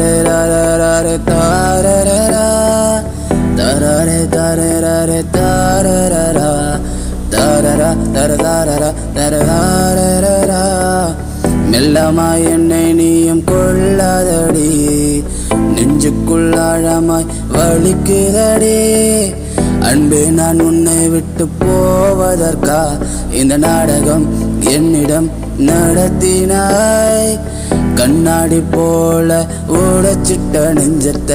தரரே தாரரரா தரரே தரரே தாரரரா தரரா தரதாரரா தரதாரரா மெல்லமாய் என்னை நீயும் கொள்ளாதடி. நெஞ்சுக்குள் ஆழமாய் வலிக்குதடி. அன்பே நான் உன்னை விட்டு போவதற்கா? இந்த நாடகம் என்னிடம் நடத்தினாய். கண்ணாடி போல உடைச்சிட்ட நெஞ்சத்த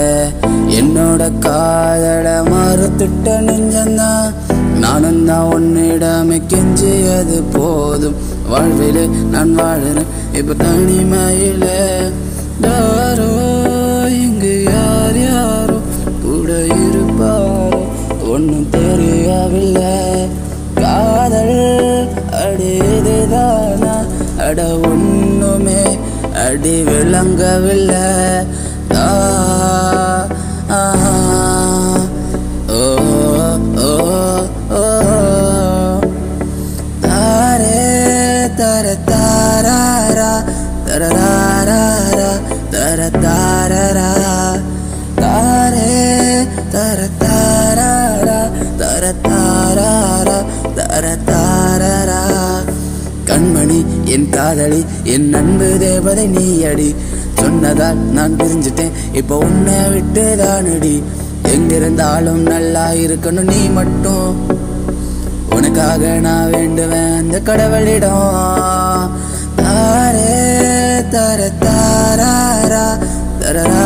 என்னோட காதல மறுத்துட்ட நெஞ்சந்தான். நானும் தான் உன்னிடமே கெஞ்சியது போதும். வாழ்விலே நான் வாழறேன் இப்ப தனிமையில. யாரோ இங்கு யார் யாரோ கூட இருப்பாரோ ஒன்றும் தெரியவில்லை. காதல் அடி இதுதானா அட அடி விளங்கவில்லை ஆ, ஆ, ஓ, ஓ, ஓ. தாரே தர தாராரா தரராராரா தர தாரரா தாரே கண்மணி என் காதலி என் அன்பு தேவதை நீ அடி சொன்னதால் நான் பிரிஞ்சிட்டேன் இப்போ உன்னை விட்டு தானடி எங்கிருந்தாலும் நல்லா இருக்கணும் நீ மட்டும். உனக்காக நான் வேண்டுவேன் அந்த கடவுளிடம். தாரே தர தாரா தாராரா.